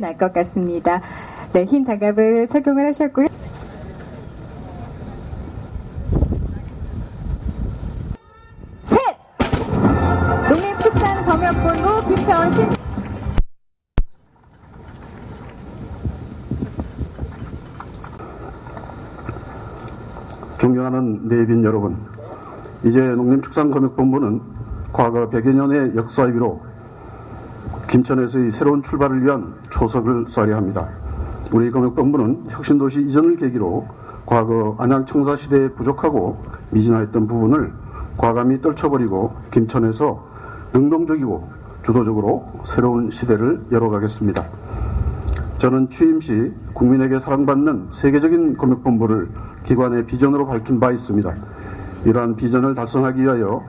날 것 같습니다. 네, 흰 장갑을 착용을 하셨고요. 셋! 농림축산검역본부 김차원 신 존경하는 내빈 여러분, 이제 농림축산검역본부는 과거 100여 년의 역사 위로 김천에서의 새로운 출발을 위한 초석을 쏴야 합니다. 우리 검역본부는 혁신도시 이전을 계기로 과거 안양청사 시대에 부족하고 미진하였던 부분을 과감히 떨쳐버리고 김천에서 능동적이고 주도적으로 새로운 시대를 열어가겠습니다. 저는 취임 시 국민에게 사랑받는 세계적인 검역본부를 기관의 비전으로 밝힌 바 있습니다. 이러한 비전을 달성하기 위하여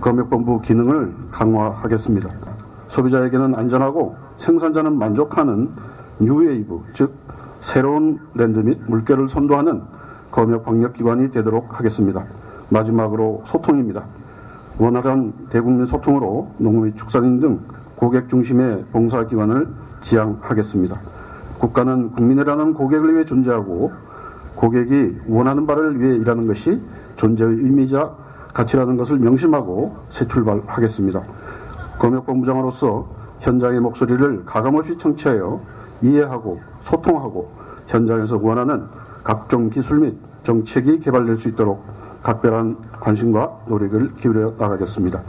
검역본부 기능을 강화하겠습니다. 소비자에게는 안전하고 생산자는 만족하는 뉴웨이브, 즉 새로운 트렌드 및 물결을 선도하는 검역 방역 기관이 되도록 하겠습니다. 마지막으로 소통입니다. 원활한 대국민 소통으로 농업 및 축산인 등 고객 중심의 봉사기관을 지향하겠습니다. 국가는 국민이라는 고객을 위해 존재하고 고객이 원하는 바를 위해 일하는 것이 존재의 의미자 가치라는 것을 명심하고 새 출발하겠습니다. 검역본부장으로서 현장의 목소리를 가감없이 청취하여 이해하고 소통하고 현장에서 원하는 각종 기술 및 정책이 개발될 수 있도록 각별한 관심과 노력을 기울여 나가겠습니다.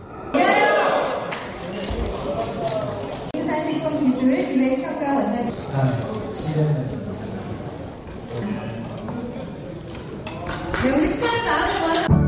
네, 우리 스타일 나오는